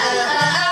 Ah, ah, ah.